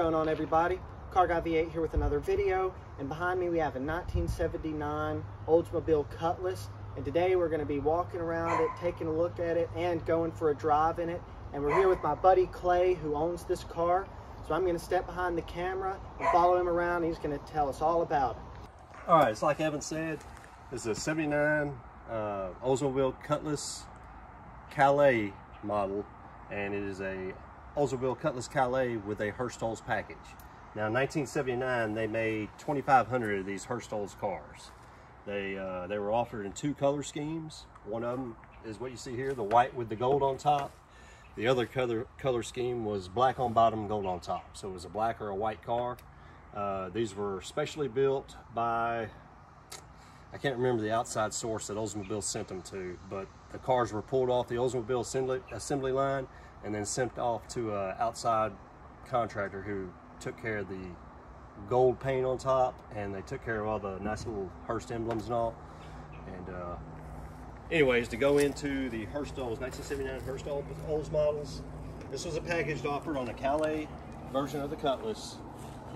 going on everybody? Car Guy V8 here with another video and behind me we have a 1979 Oldsmobile Cutlass and today we're going to be walking around it, taking a look at it and going for a drive in it and we're here with my buddy Clay who owns this car so I'm going to step behind the camera and follow him around he's going to tell us all about it. All right, it's like Evan said, this is a 79 uh, Oldsmobile Cutlass Calais model and it is a Oldsmobile Cutlass Calais with a Hurst package. Now in 1979 they made 2,500 of these Hurst cars. They, uh, they were offered in two color schemes. One of them is what you see here, the white with the gold on top. The other color, color scheme was black on bottom, gold on top. So it was a black or a white car. Uh, these were specially built by, I can't remember the outside source that Oldsmobile sent them to, but the cars were pulled off the Oldsmobile assembly, assembly line and then sent off to an outside contractor who took care of the gold paint on top and they took care of all the nice little Hurst emblems and all. And uh, anyways, to go into the Hurst Olds, 1979 Hurst Olds models, this was a packaged offered on a Calais version of the Cutlass.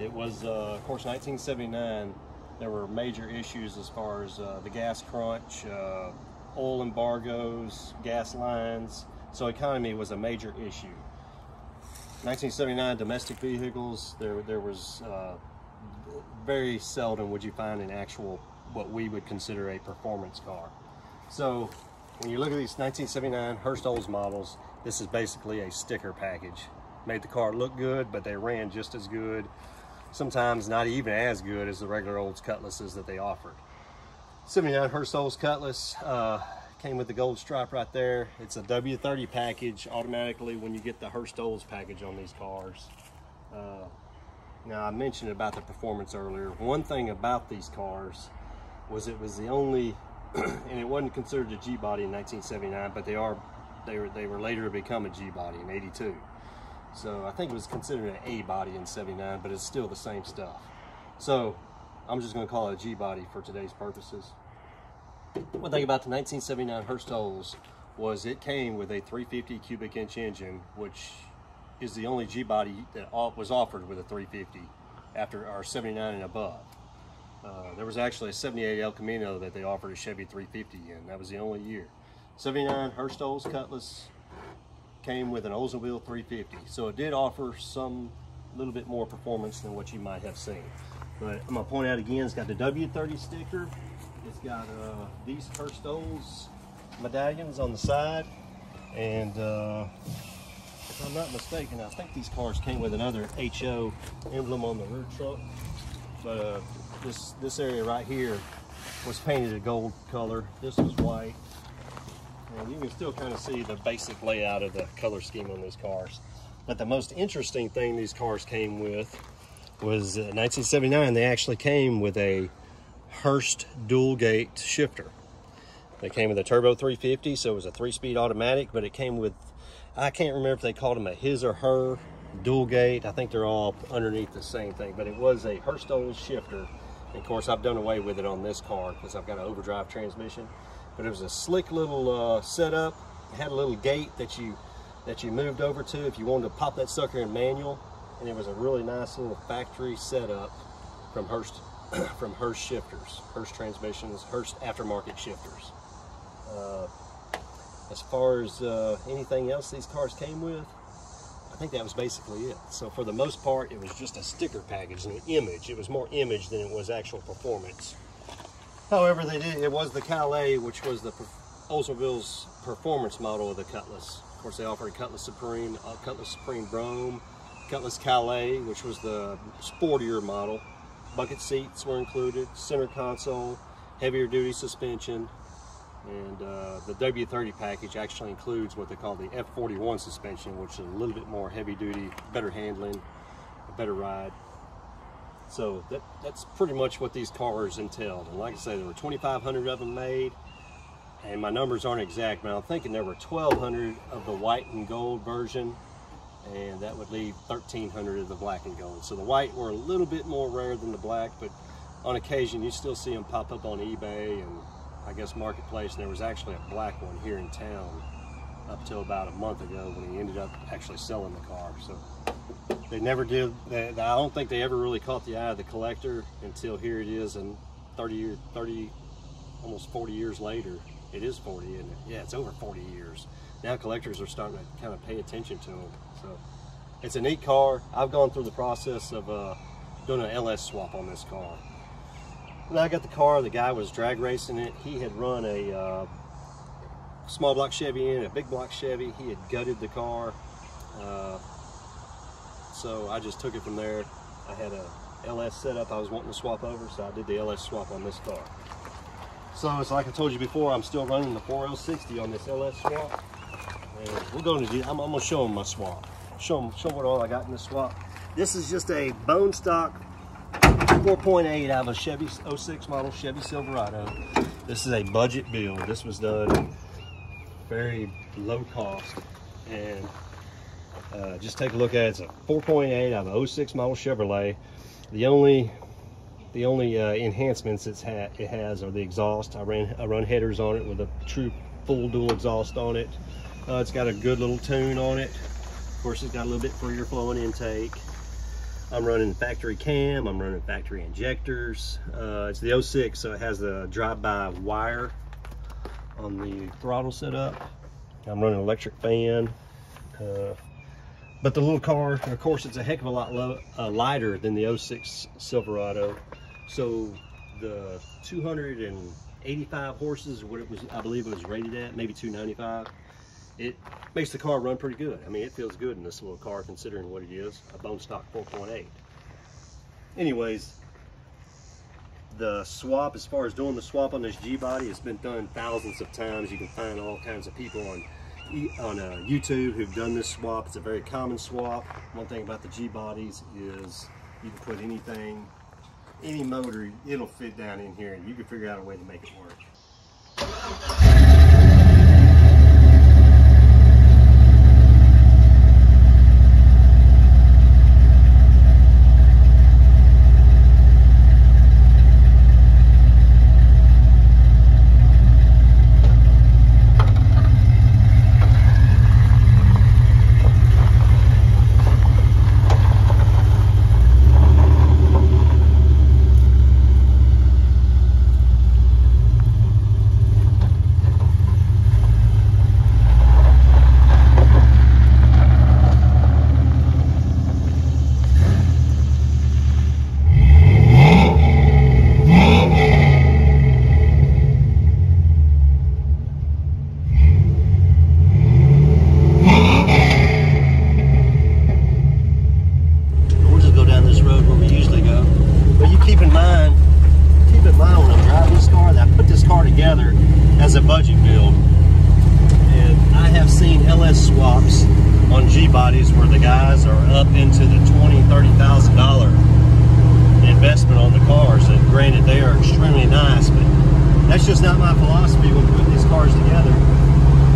It was, uh, of course, 1979. There were major issues as far as uh, the gas crunch, uh, oil embargoes, gas lines, so economy was a major issue. 1979 domestic vehicles, there, there was uh, very seldom would you find an actual, what we would consider a performance car. So when you look at these 1979 Hurst Olds models, this is basically a sticker package. Made the car look good, but they ran just as good, sometimes not even as good as the regular Olds Cutlasses that they offered. 79 Hurst Olds Cutlass, uh, Came with the gold stripe right there. It's a W30 package automatically when you get the Hurst Olds package on these cars. Uh, now I mentioned about the performance earlier. One thing about these cars was it was the only, and it wasn't considered a G-body in 1979, but they are, they were, they were later to become a G-body in 82. So I think it was considered an A-body in 79, but it's still the same stuff. So I'm just gonna call it a G-body for today's purposes. One thing about the 1979 Hurst Olds was it came with a 350 cubic inch engine, which is the only G-body that was offered with a 350 after our 79 and above. Uh, there was actually a 78 El Camino that they offered a Chevy 350 in. That was the only year. 79 Hurst Olds Cutlass came with an Oldsmobile 350. So it did offer some little bit more performance than what you might have seen. But I'm gonna point out again, it's got the W30 sticker it's got uh, these Hurst medallions on the side. And uh, if I'm not mistaken, I think these cars came with another HO emblem on the rear truck. But uh, this, this area right here was painted a gold color. This was white. And you can still kind of see the basic layout of the color scheme on these cars. But the most interesting thing these cars came with was uh, 1979, they actually came with a Hurst dual gate shifter. They came with a turbo 350, so it was a three speed automatic, but it came with, I can't remember if they called them a his or her dual gate. I think they're all underneath the same thing, but it was a Hurst Olds shifter. And of course, I've done away with it on this car because I've got an overdrive transmission. But it was a slick little uh, setup. It had a little gate that you that you moved over to if you wanted to pop that sucker in manual. And it was a really nice little factory setup from Hurst from Hurst shifters, Hurst transmissions, Hurst aftermarket shifters. Uh, as far as uh, anything else these cars came with, I think that was basically it. So for the most part, it was just a sticker package, and an image. It was more image than it was actual performance. However, they did. It was the Calais, which was the Oldsmobile's performance model of the Cutlass. Of course, they offered Cutlass Supreme, a Cutlass Supreme Brougham, Cutlass Calais, which was the sportier model, bucket seats were included, center console, heavier duty suspension, and uh, the W30 package actually includes what they call the F41 suspension, which is a little bit more heavy duty, better handling, a better ride. So that, that's pretty much what these cars entailed. And like I say, there were 2,500 of them made. And my numbers aren't exact, but I'm thinking there were 1,200 of the white and gold version and that would leave 1300 of the black and gold. So the white were a little bit more rare than the black, but on occasion you still see them pop up on eBay and I guess Marketplace, and there was actually a black one here in town up till about a month ago when he ended up actually selling the car. So they never did. They, I don't think they ever really caught the eye of the collector until here it is, and 30 years, 30, almost 40 years later. It is 40, isn't it? Yeah, it's over 40 years. Now collectors are starting to kind of pay attention to them. So it's a neat car. I've gone through the process of uh, doing an LS swap on this car. When I got the car, the guy was drag racing it. He had run a uh, small block Chevy in, a big block Chevy. He had gutted the car. Uh, so I just took it from there. I had a LS setup I was wanting to swap over, so I did the LS swap on this car. So it's like I told you before, I'm still running the 4L60 on this LS swap. And we're going to do, I'm, I'm gonna show them my swap. Show them, show what all I got in the swap. This is just a bone stock 4.8 out of a Chevy 06 model Chevy Silverado. This is a budget build. This was done very low cost. And uh, just take a look at it. It's a 4.8 out of a 06 model Chevrolet. The only the only uh, enhancements it's ha it has are the exhaust. I ran I run headers on it with a true full dual exhaust on it. Uh, it's got a good little tune on it. Of course, it's got a little bit freer flowing intake. I'm running factory cam. I'm running factory injectors. Uh, it's the 06, so it has the drive-by wire on the throttle setup. I'm running electric fan. Uh, but the little car, of course, it's a heck of a lot low, uh, lighter than the 06 Silverado. So the 285 horses, what it was, I believe it was rated at, maybe 295. It makes the car run pretty good. I mean, it feels good in this little car considering what it is, a bone stock 4.8. Anyways, the swap, as far as doing the swap on this G-body, it's been done thousands of times. You can find all kinds of people on on uh, YouTube who've done this swap. It's a very common swap. One thing about the G-bodies is you can put anything, any motor, it'll fit down in here and you can figure out a way to make it work. bodies where the guys are up into the twenty, thirty thousand dollar investment on the cars. And granted, they are extremely nice, but that's just not my philosophy when putting these cars together.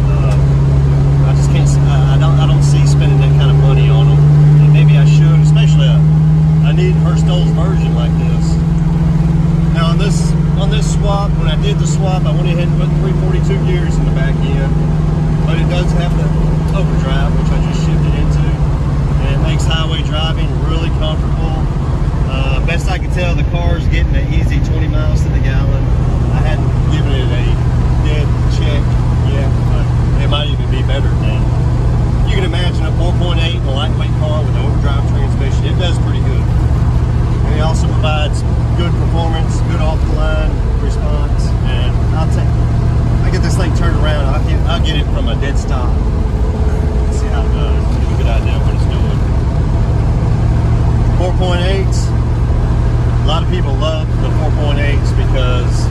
Uh, I just can't. I don't. I don't see spending that kind of money on them. And maybe I should, especially I need Hurst Olds version like this. Now on this on this swap, when I did the swap, I went ahead and put 342 gears in the back end, but it does have the overdrive, which I just shifted into. And it makes highway driving really comfortable. Uh, best I can tell, the car is getting an easy 20 miles to the gallon. I hadn't given it a dead check yet, but it might even be better than that. You can imagine a 4.8 in a lightweight car with an overdrive transmission. It does pretty good. And it also provides good performance, good off the line response, and I'll take. I get this thing turned around. I'll get, I'll get it from a dead stop See how it does. Give a good idea what it's doing. 4.8s. A lot of people love the 4.8s because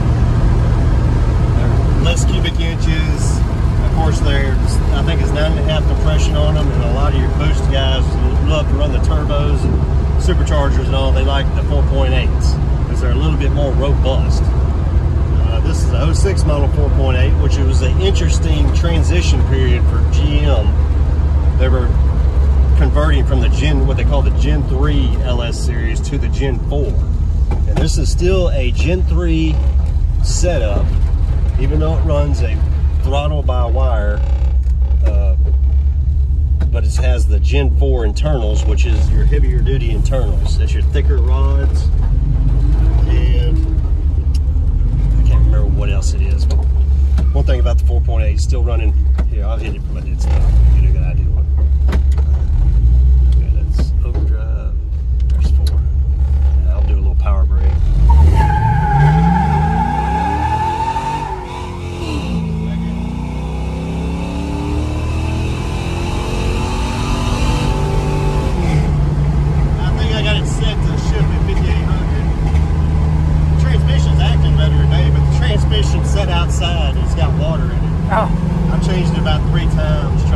they're less cubic inches. Of course, they're I think it's nine and a half compression on them, and a lot of your boost guys love to run the turbos and superchargers and all. They like the 4.8s because they're a little bit more robust. Uh, this is a 06 model 4.8, which was an interesting transition period for GM they were converting from the Gen, what they call the Gen 3 LS series to the Gen 4. And this is still a Gen 3 setup, even though it runs a throttle by wire, uh, but it has the Gen 4 internals, which is your heavier duty internals. That's your thicker rods, and I can't remember what else it is. But one thing about the 4.8, still running, here, I'll hit it from a dead stop. Oh. I've changed it about three times.